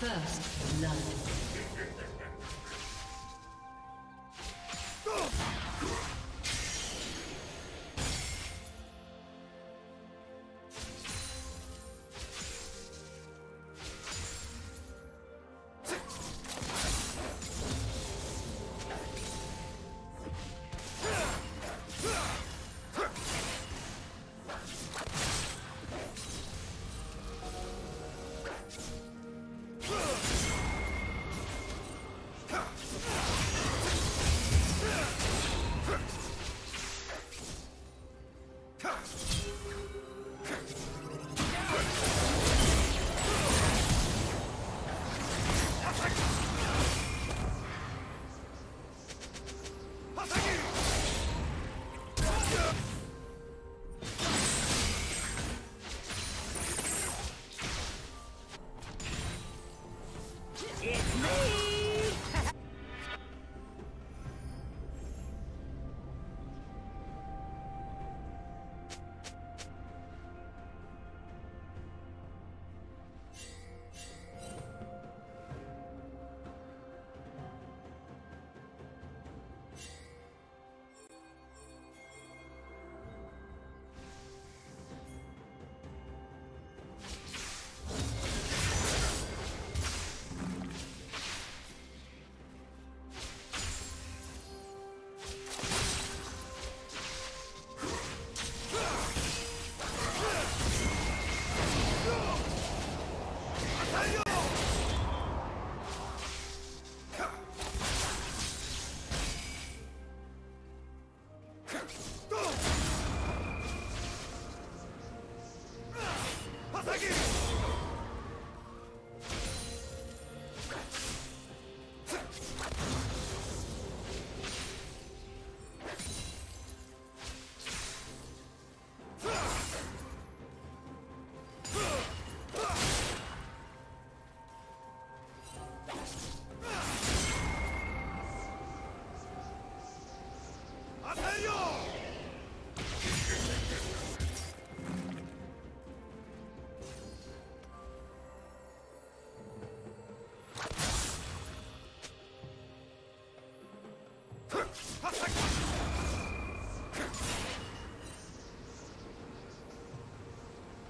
First blood.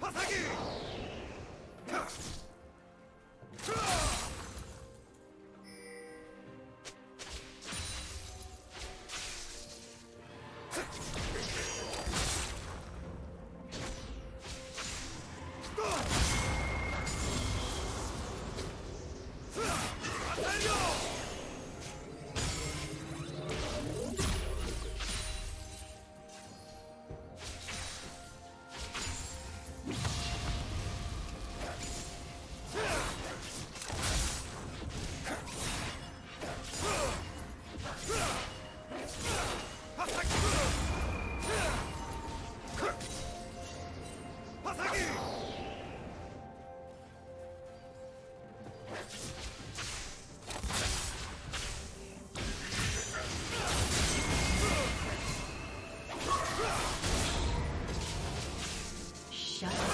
Pasagi! Rampage.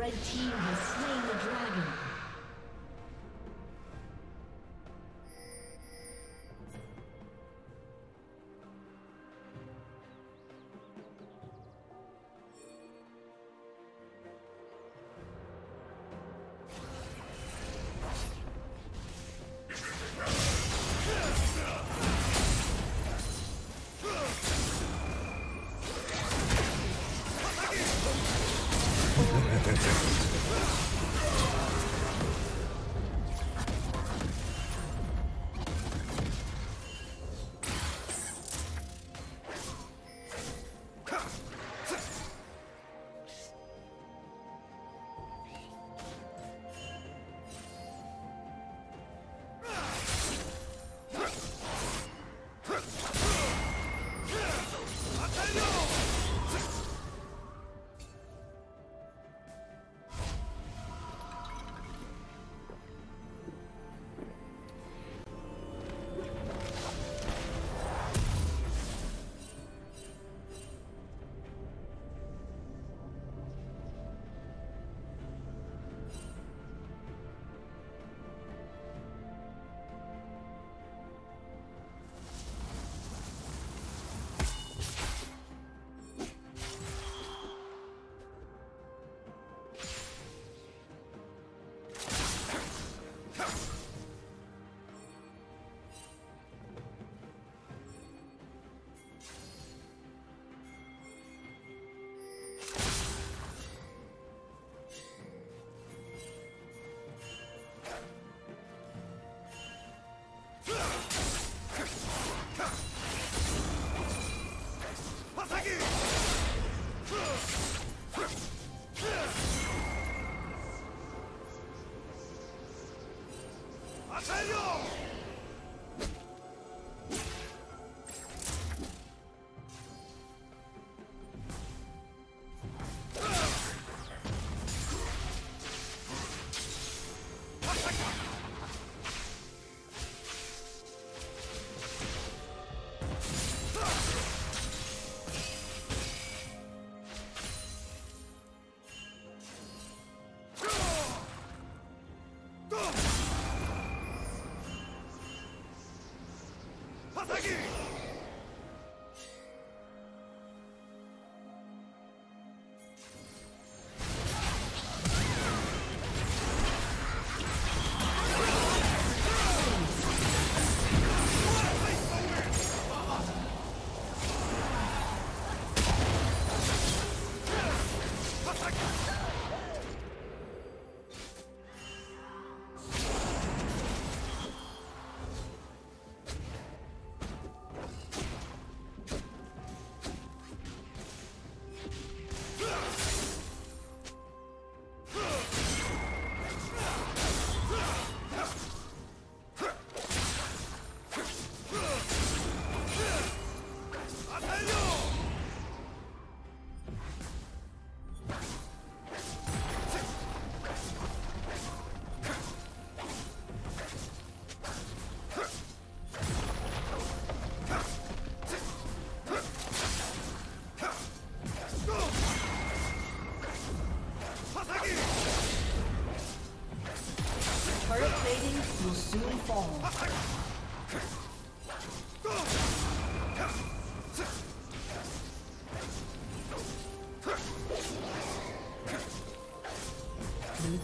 Red team has slain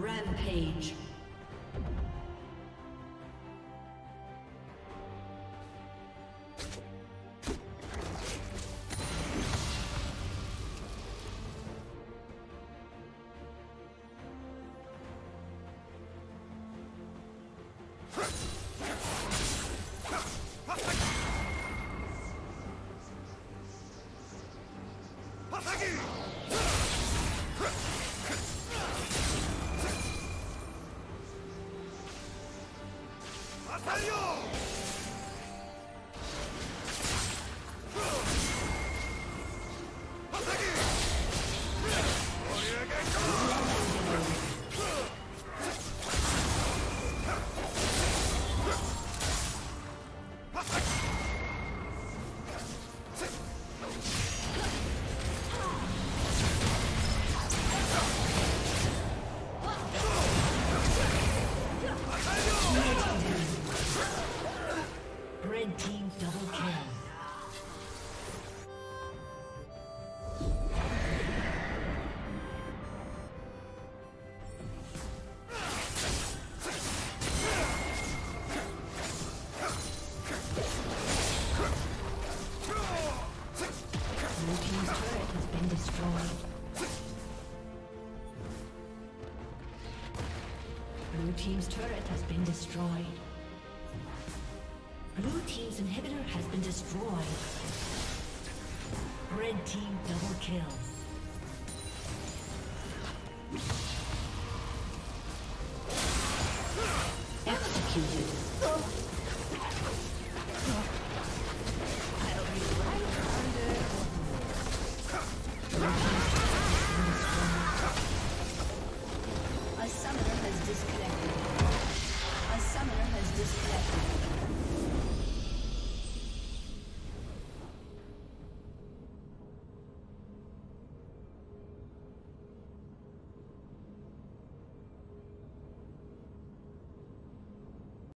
Rampage. させよ Double kill. Team double kill.